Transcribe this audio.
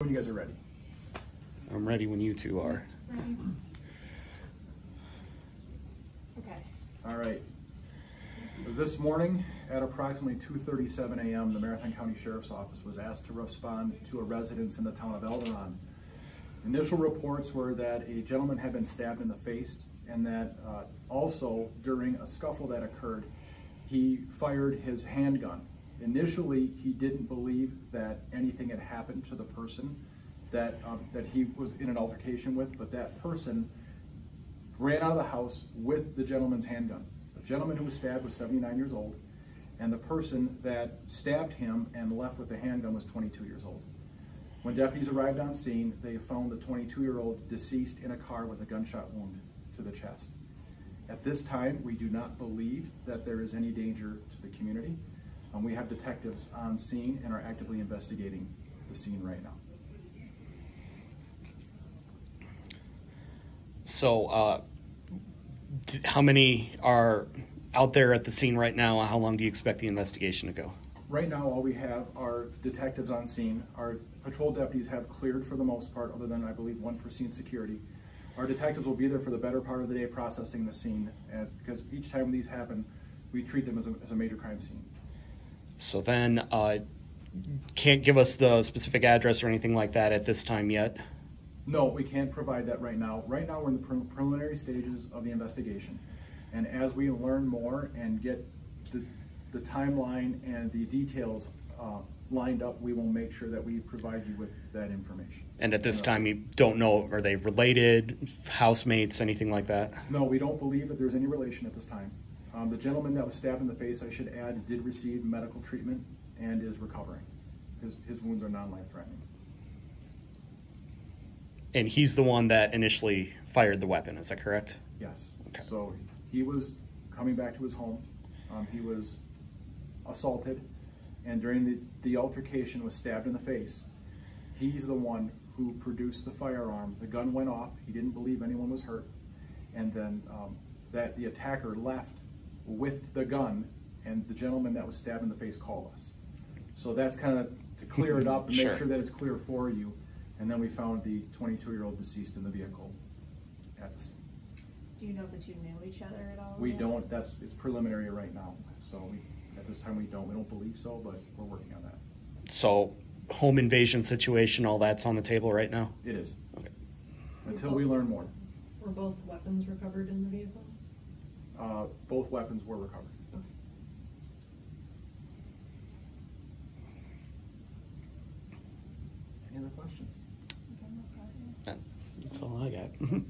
When you guys are ready. I'm ready when you two are. Okay. All right. This morning at approximately 2:37 a.m., the Marathon County Sheriff's Office was asked to respond to a residence in the town of Elderon. Initial reports were that a gentleman had been stabbed in the face and that uh, also during a scuffle that occurred, he fired his handgun. Initially, he didn't believe that anything had happened to the person that, um, that he was in an altercation with, but that person ran out of the house with the gentleman's handgun. The gentleman who was stabbed was 79 years old, and the person that stabbed him and left with the handgun was 22 years old. When deputies arrived on scene, they found the 22-year-old deceased in a car with a gunshot wound to the chest. At this time, we do not believe that there is any danger to the community. Um, we have detectives on scene and are actively investigating the scene right now. So, uh, d- how many are out there at the scene right now? How long do you expect the investigation to go? Right now, all we have are detectives on scene. Our patrol deputies have cleared for the most part, other than I believe one for scene security. Our detectives will be there for the better part of the day processing the scene, as, because each time these happen, we treat them as a, as a major crime scene. So then, uh, can't give us the specific address or anything like that at this time yet. No, we can't provide that right now. Right now, we're in the pre- preliminary stages of the investigation. And as we learn more and get the, the timeline and the details uh, lined up, we will make sure that we provide you with that information. And at this time, you don't know are they related, housemates, anything like that? No, we don't believe that there's any relation at this time. Um, the gentleman that was stabbed in the face, I should add, did receive medical treatment and is recovering. His, his wounds are non-life threatening. And he's the one that initially fired the weapon. Is that correct? Yes. Okay. So he was coming back to his home. Um, he was assaulted, and during the, the altercation was stabbed in the face. He's the one who produced the firearm. The gun went off. He didn't believe anyone was hurt, and then um, that the attacker left with the gun, and the gentleman that was stabbed in the face called us. So that's kind of to clear it up and Sure. make sure that it's clear for you. And then we found the 22-year-old deceased in the vehicle at the scene. Do you know that you knew each other at all? We yet? don't, that's, it's preliminary right now, so we, at this time, we don't, we don't believe so, but we're working on that. So, home invasion situation, all that's on the table right now. It is, Okay. until we learn more. Were both weapons recovered in the vehicle? Uh, both weapons were recovered. Okay. Any other questions? Okay, that's all I have. That- That's all I got.